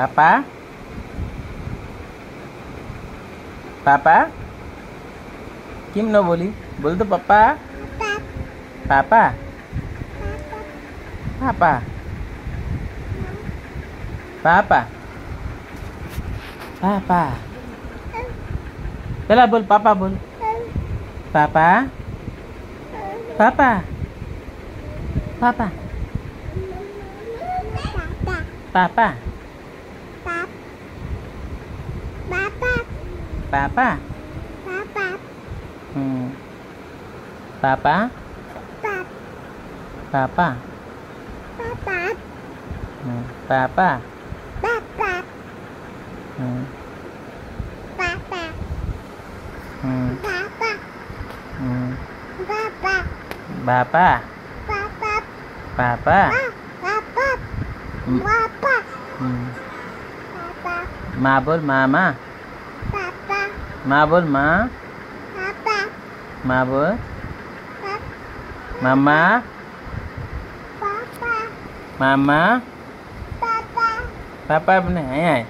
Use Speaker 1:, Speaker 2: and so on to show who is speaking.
Speaker 1: पापा पापा किम नबोली बोल तो पापा पापा पापा पापा पापा पहला बोल पापा बोल पापा पापा पापा पापा Papa.
Speaker 2: Papa.
Speaker 1: Hmm. Papa. Papa. Papa.
Speaker 2: Papa.
Speaker 1: Hmm. Papa.
Speaker 2: Papa.
Speaker 1: Hmm.
Speaker 2: Papa.
Speaker 1: Hmm. Papa. Hmm.
Speaker 2: Papa.
Speaker 1: Papa. Papa. Papa. Papa.
Speaker 2: Papa.
Speaker 1: Hmm. Papa. Hmm. Mabul mama. Marble ma.
Speaker 2: Papa.
Speaker 1: Marble. Papa. Mama.
Speaker 2: Papa.
Speaker 1: Mama.
Speaker 2: Papa.
Speaker 1: Papa bên này ai?